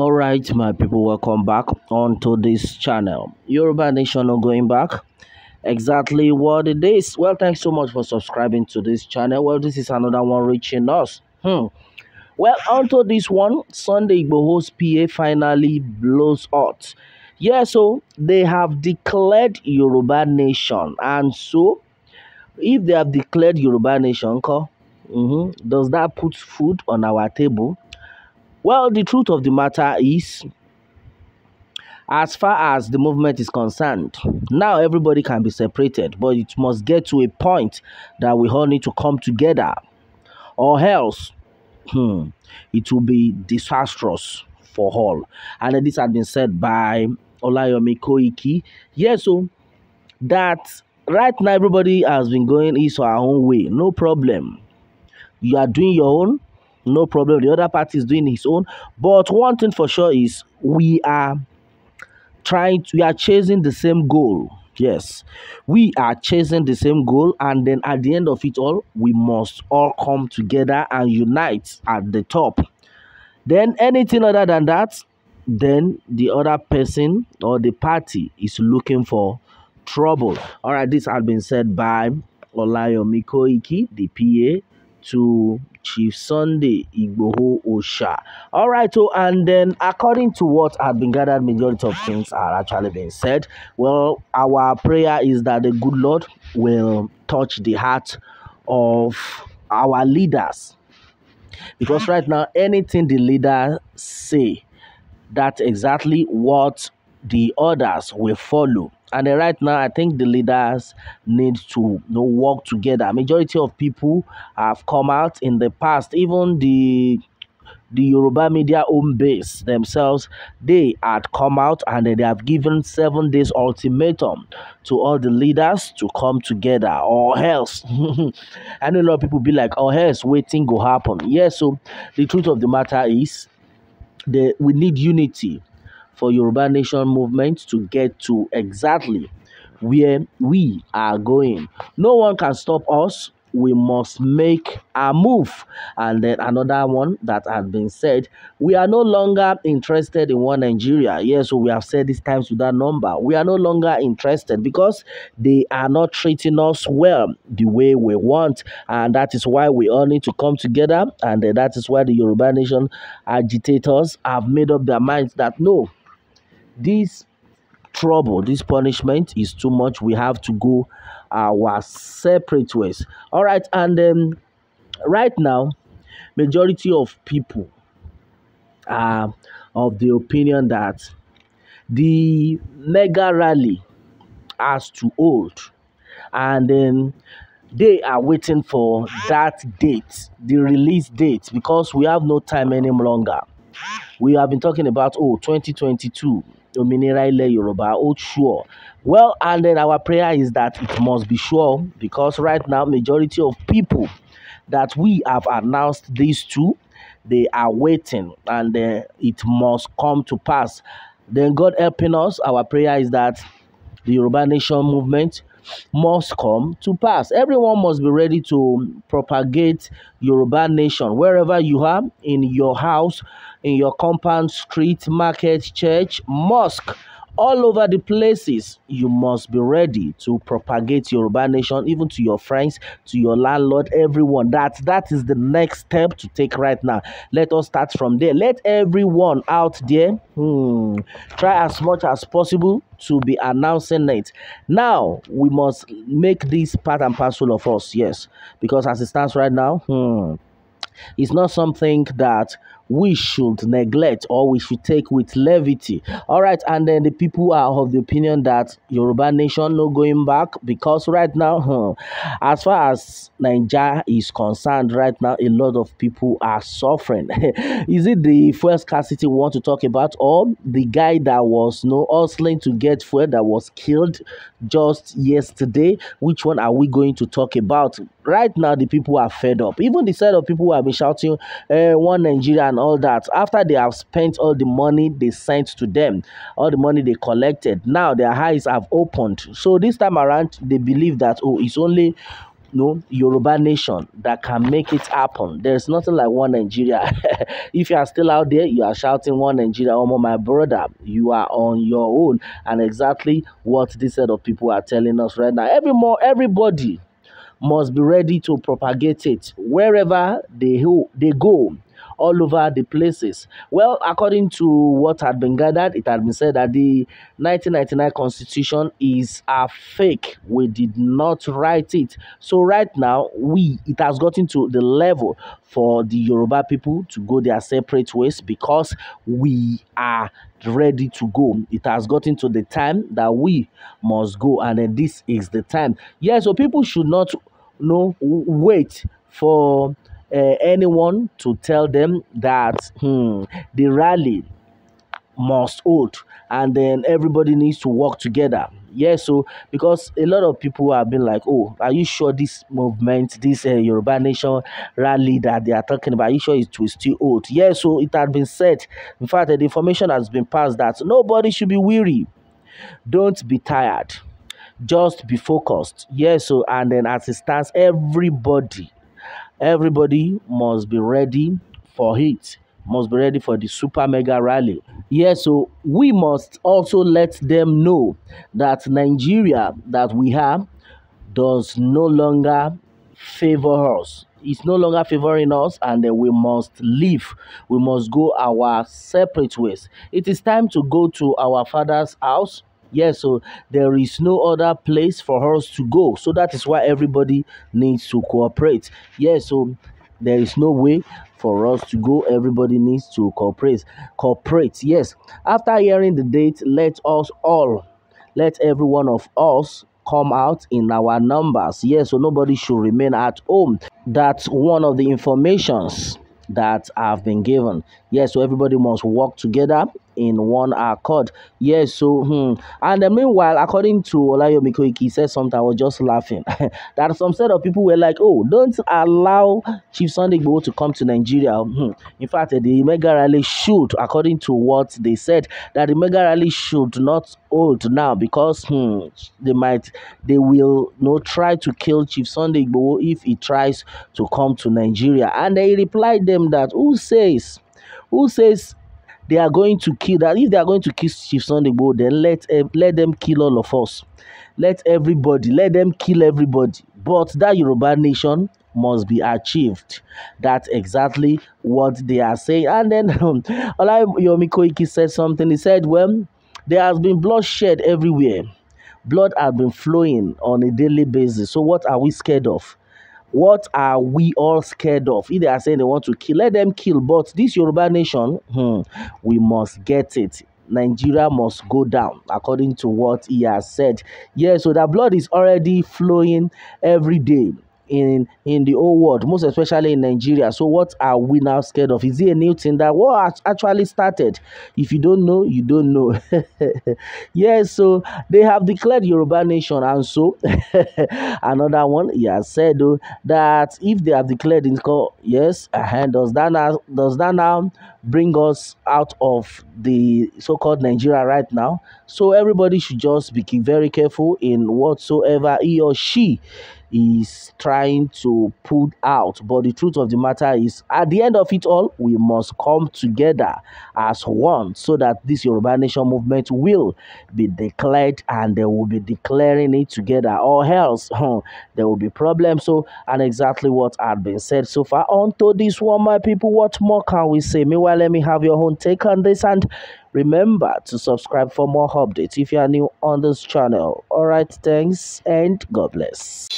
All right, my people, welcome back onto this channel. Yoruba Nation no going back. Exactly what it is. Well, thanks so much for subscribing to this channel. Well, this is another one reaching us. Hmm. Well, onto this one, Sunday Igboho's PA finally blows out. Yeah, so they have declared Yoruba Nation, and so if they have declared Yoruba Nation, mm-hmm, does that put food on our table? Well, the truth of the matter is, as far as the movement is concerned, now everybody can be separated, but it must get to a point that we all need to come together, or else hmm, it will be disastrous for all. And this has been said by Olayomi Koiki. Yes, so that right now everybody has been going his or her own way, no problem. You are doing your own, no problem. The other party is doing his own. But one thing for sure is we are trying to, we are chasing the same goal. Yes, we are chasing the same goal, and then at the end of it all, we must all come together and unite at the top. Then anything other than that, then the other person or the party is looking for trouble. All right, this has been said by Olayomi Koiki, the PA to Chief Sunday Igboho Osha. All right, so and then according to what had been gathered, majority of things are actually being said. Well, our prayer is that the good Lord will touch the heart of our leaders. Because right now, anything the leaders say, that's exactly what the others will follow. And then right now, I think the leaders need to you know, work together. Majority of people have come out in the past, even the the Yoruba media home base themselves, they had come out and they have given seven days ultimatum to all the leaders to come together or else. I know a lot of people be like, oh, else waiting go happen. Yes, yeah, so the truth of the matter is that we need unity for Yoruba Nation movement to get to exactly where we are going. No one can stop us. We must make a move. And then another one that has been said, we are no longer interested in one Nigeria. Yes, so we have said this times with that number. We are no longer interested because they are not treating us well the way we want. And that is why we all need to come together. And that is why the Yoruba Nation agitators have made up their minds that no, this trouble, this punishment is too much. We have to go our separate ways. All right, and um, right now, majority of people are of the opinion that the mega rally has to hold, and then they are waiting for that date, the release date, because we have no time any longer. We have been talking about oh 2022 Òmìnira ilẹ̀ Yorùbá ó sure. Well, and then our prayer is that it must be sure because right now majority of people that we have announced these two, they are waiting and uh, it must come to pass. Then God helping us, our prayer is that the Yoruba Nation movement must come to pass. Everyone must be ready to propagate Yoruba nation wherever you are in your house, in your compound, street, market, church, mosque all over the places you must be ready to propagate Yoruba nation even to your friends to your landlord everyone. That that is the next step to take right now. Let us start from there. Let everyone out there hmm, try as much as possible to be announcing it. Now we must make this part and parcel of us yes. Because as it stands right now hmm, it's not something that we should neglect or we should take with levity. All right, and then the people are of the opinion that Yoruba nation no going back because right now, huh, as far as Nigeria is concerned, right now a lot of people are suffering. is it the fuel scarcity we want to talk about, or the guy that was no hustling to get fuel that was killed just yesterday? Which one are we going to talk about? Right now, the people are fed up. Even the side of people who have been shouting, uh, "One Nigeria" all that after they have spent all the money they sent to them all the money they collected now their eyes have opened so this time around they believe that oh it's only no Yoruba nation that can make it happen. There's nothing like one Nigeria. if you are still out there, you are shouting one Nigeria, oh my brother, you are on your own. And exactly what this set of people are telling us right now. Every more everybody must be ready to propagate it wherever they, they go all over the places. Well, according to what had been gathered, it had been said that the 1999 constitution is a fake. We did not write it. So right now, we it has gotten to the level for the Yoruba people to go their separate ways because we are ready to go. It has gotten to the time that we must go, and this is the time. Yeah, so people should not you know wait for uh, anyone to tell them that hmm, the rally must hold and then everybody needs to work together. Yeah so because a lot of people have been like oh are you sure this movement this uh, yoruba nation rally that they are talking about are you sure it will still hold? Yeah so it had been said. In fact the information has been passed that nobody should be weary. Don't be tired. Just be focused. Yeah so and then as it stands everybody Everybody must be ready for it, must be ready for the super mega rally. Yeah, so we must also let them know that Nigeria that we have does no longer favor us. It's no longer favoring us, and we must leave. We must go our separate ways. It is time to go to our father's house Yes, so there is no other place for us to go. So that is why everybody needs to cooperate. Yes, so there is no way for us to go. Everybody needs to cooperate. Cooperate. Yes. After hearing the date, let us all, let every one of us come out in our numbers. Yes, so nobody should remain at home. That's one of the informations that have been given. Yes, so everybody must work together in one accord. Yes, so hmm. and uh, meanwhile, according to Olayomi Koiki, he said something. I was just laughing that some set of people were like, "Oh, don't allow Chief Sunday Igboho to come to Nigeria." Hmm. In fact, the mega rally should, according to what they said, that the mega rally should not hold now because hmm, they might, they will you know, try to kill Chief Sunday Igboho if he tries to come to Nigeria. And they replied them that, "Who says?" Who says they are going to kill that if they are going to kill Chief Sunday Igboho, then let let them kill all of us. Let everybody, let them kill everybody. But that Yoruba nation must be achieved. That's exactly what they are saying. And then um, Olayomi Koiki said something. He said, "Well, there has been bloodshed everywhere. Blood has been flowing on a daily basis. So what are we scared of?" What are we all scared of? If they are saying they want to kill, let them kill. But this Yoruba nation, hmm, we must get it. Nigeria must go down, according to what he has said. Yeah, so that blood is already flowing every day in in the whole world, most especially in Nigeria. So what are we now scared of? Is it a new thing that what actually started? If you don't know, you don't know. yes, yeah, so they have declared Yoruba nation, and so another one he has said though, that if they have declared in court, yes, uh, does that now does that now bring us out of the so-called Nigeria right now? So everybody should just be very careful in whatsoever he or she is trying to put out. But the truth of the matter is, at the end of it all, we must come together as one so that this Yoruba Nation movement will be declared and they will be declaring it together, or else huh, there will be problems. So, and exactly what had been said so far. On to this one, my people, what more can we say? Meanwhile, let me have your own take on this and remember to subscribe for more updates if you are new on this channel. All right thanks and god bless